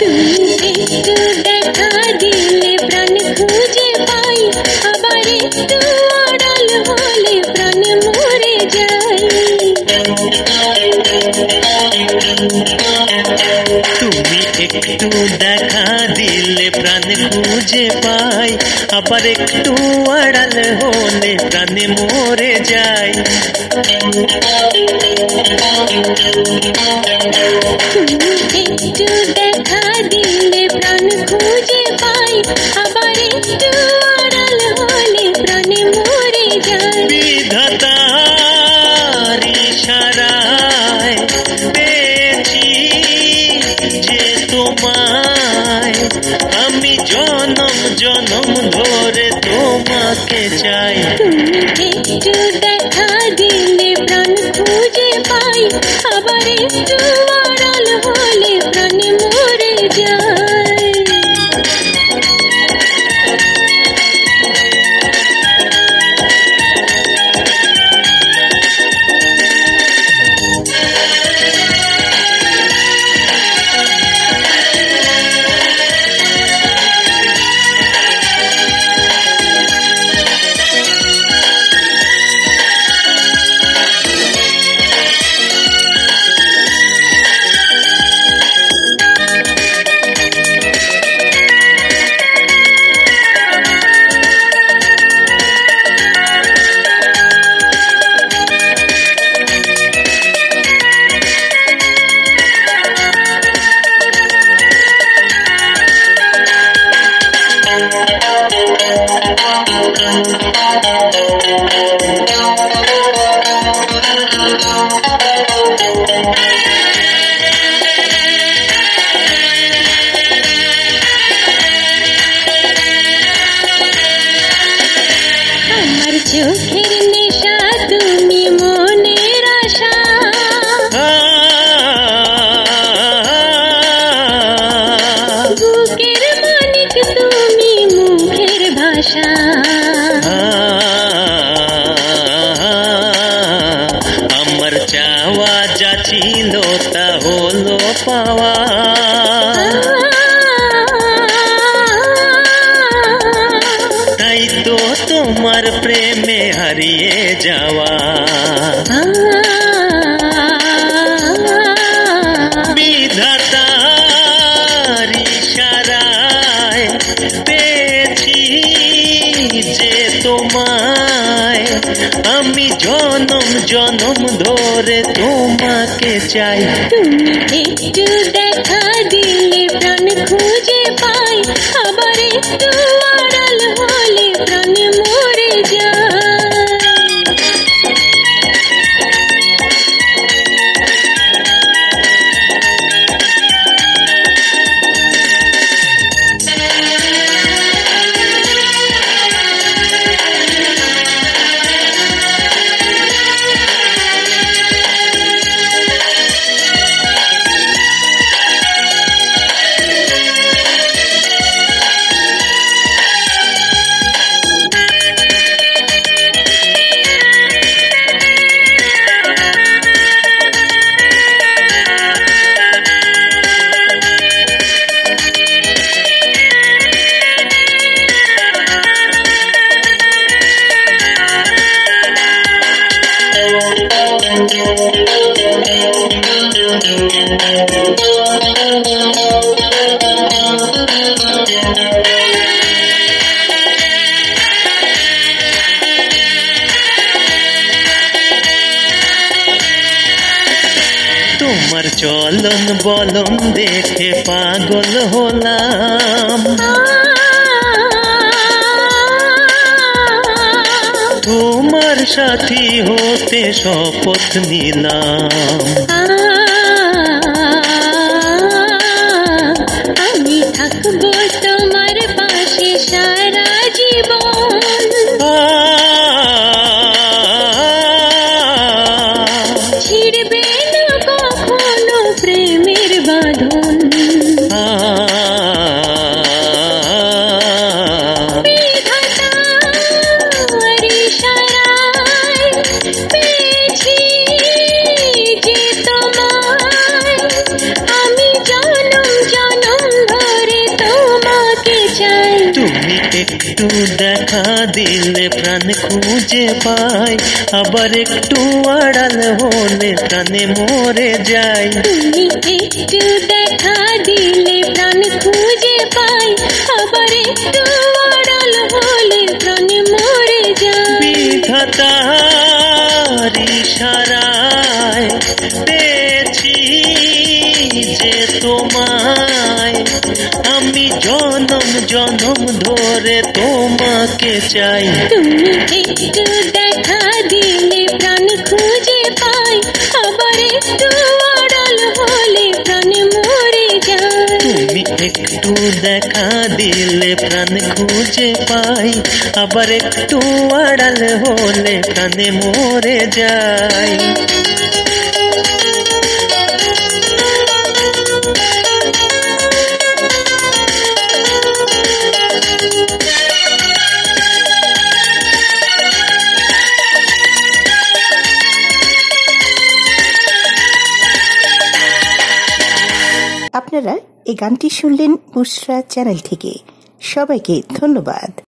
Do you think that I? খুঁজে পাই আবার একটু আড়াল হলে প্রাণ মরে যায় তুমি একটু দেখা দিলে প্রাণ খুঁজে পাই আবার একটু আড়াল হলে প্রাণে মরে যায় একটু দেখা দিলে প্রাণ খুঁজে পাই আবার একটু যে তোমায়। আমি জনম তোমাকে চাই। দেখা দিলে প্রাণ খুঁজে পাই, আবার একটু চোখের তো তোমার প্রেমে হারিয়ে যাওয়া বিধাতার ইশারায় পেয়েছি যে তোমায় আমি জনম জনম ধরে তোমাকে চাই একটু দেখা দিলে প্রাণ খুঁজে পাই আবার একটু তোমার চলন বলন দেখে পাগল হলাম। তোমার সাথী হতে শপথ নিলাম। একটু দেখা দিলে প্রাণ খুঁজে পাই আবার একটু আড়াল হলে প্রাণে মরে যায় তুমি একটু দেখা দিলে প্রাণ খুঁজে পাই আবার একটু আড়াল হলে প্রাণে মরে যায় বিধাতার জনম জনম ধরে তোমাকে চাই তুমি একটু দেখা দিলে প্রাণ খুঁজে পাই আবার একটু আড়াল হলে প্রাণে মরে যায় তুমি একটু দেখা দিলে প্রাণ খুঁজে পাই আবার একটু আড়াল হলে প্রাণে মরে যায় এই গানটি শুনলেন বুসরা চ্যানেল থেকে। সবাইকে ধন্যবাদ।